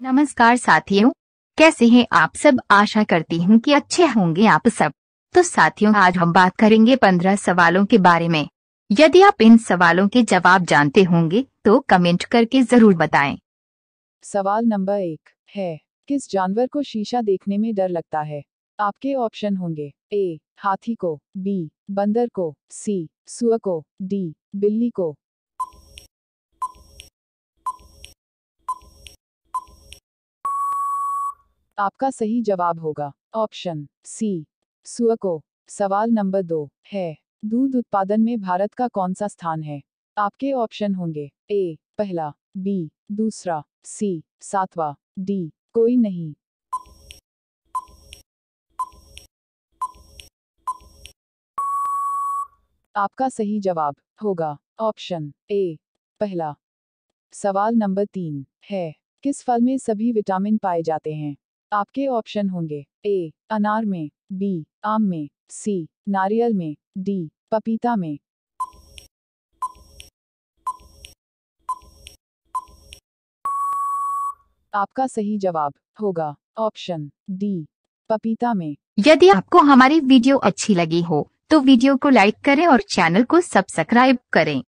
नमस्कार साथियों, कैसे हैं आप सब? आशा करती हूँ कि अच्छे होंगे आप सब। तो साथियों, आज हम बात करेंगे पंद्रह सवालों के बारे में। यदि आप इन सवालों के जवाब जानते होंगे तो कमेंट करके ज़रूर बताएँ। सवाल नंबर एक है, किस जानवर को शीशा देखने में डर लगता है? आपके ऑप्शन होंगे, ए, हाथी को, बी, बंदर को, सी सुअर को, डी, बिल्ली को आपका सही जवाब होगा। ऑप्शन सी सुअर को सवाल नंबर दो है, दूध उत्पादन में भारत का कौन सा स्थान है? आपके ऑप्शन होंगे ए, पहला, बी, दूसरा, सी, सातवां, डी, कोई नहीं। आपका सही जवाब होगा। ऑप्शन ए, पहला। सवाल नंबर तीन है, किस फल में सभी विटामिन पाए जाते हैं? आपके ऑप्शन होंगे ए अनार में बी आम में सी नारियल में डी पपीता में। आपका सही जवाब होगा ऑप्शन डी पपीता में। यदि आपको हमारी वीडियो अच्छी लगी हो तो वीडियो को लाइक करें और चैनल को सब्सक्राइब करें।